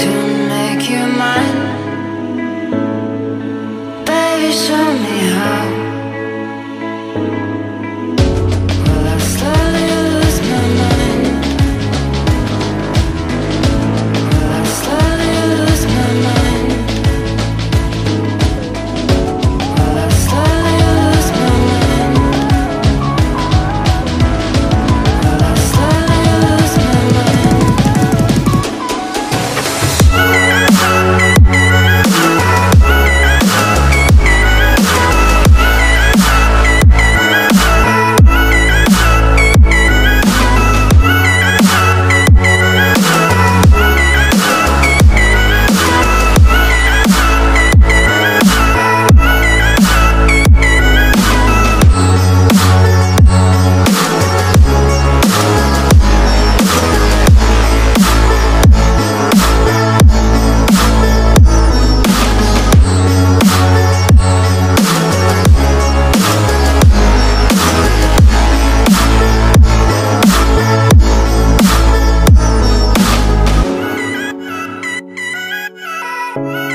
to make you mine. Baby, show me Bye.